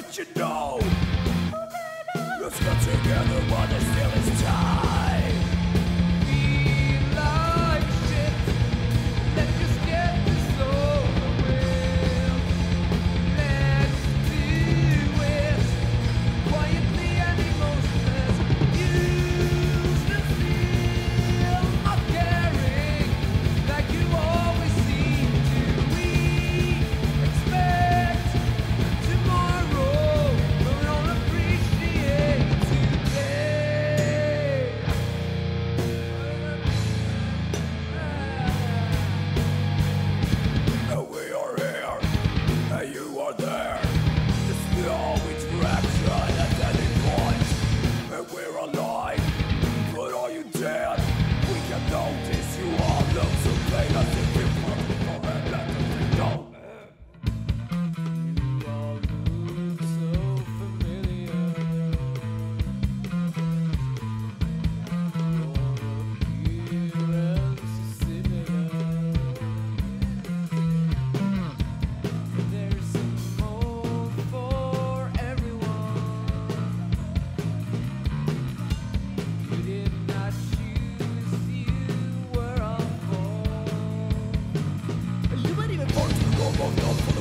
Bet you know. Let's get together while there still is. involved in all the